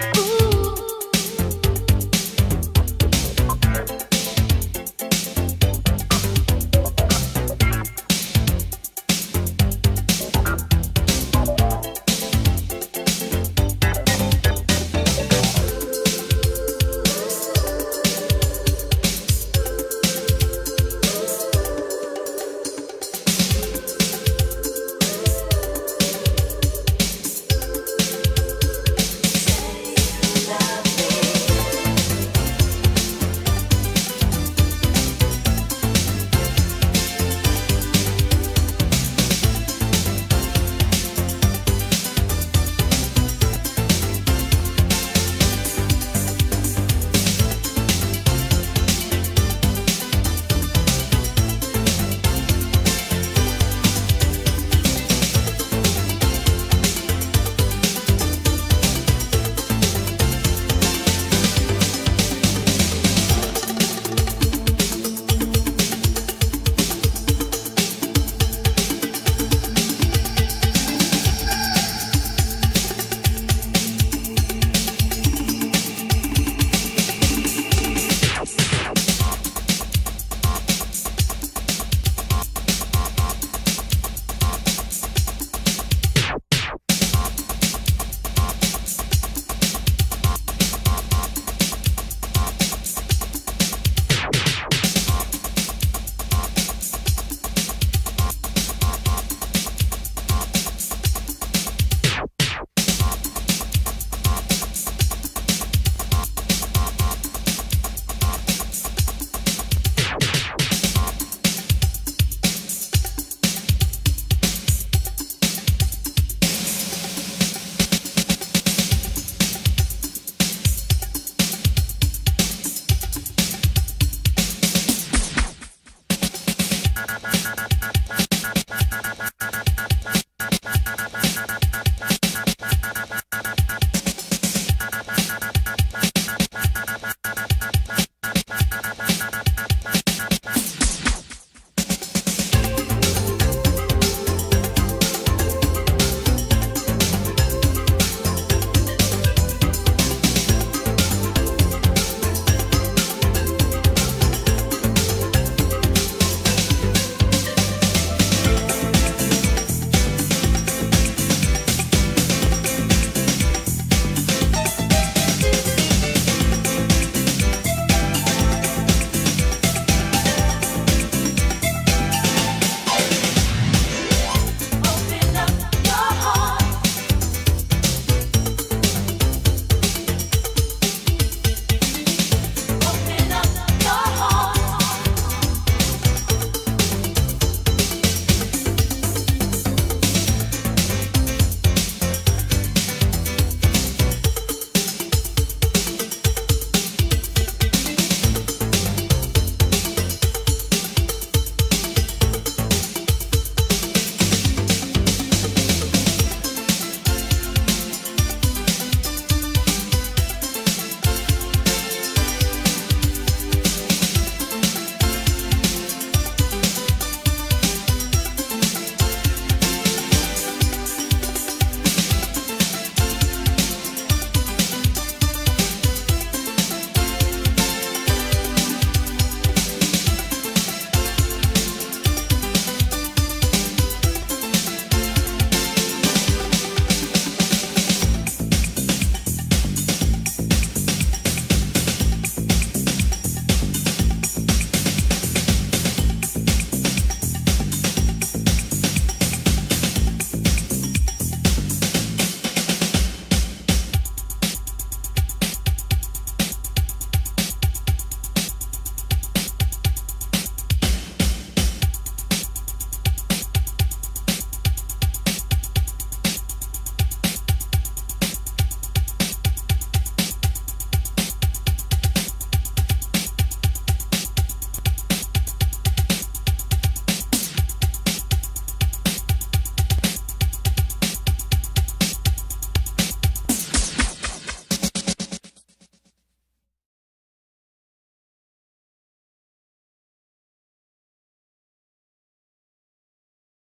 Ooh.